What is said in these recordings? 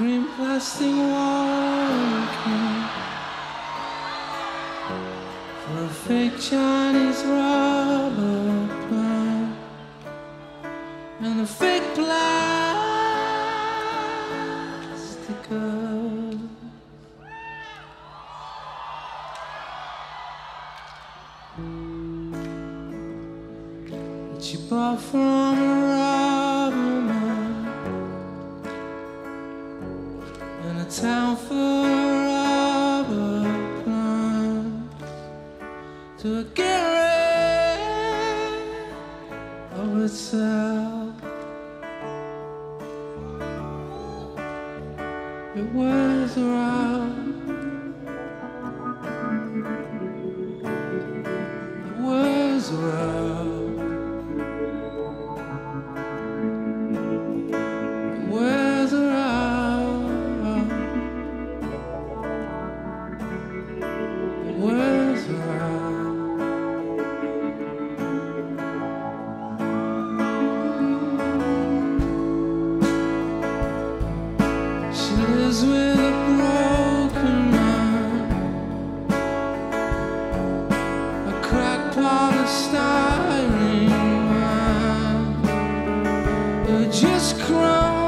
green plastic walking for a fake Chinese rubber plant and a fake plastic girl. that you bought from a town for rubber plants to get rid of itself. It was right. Just cry.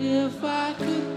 if I could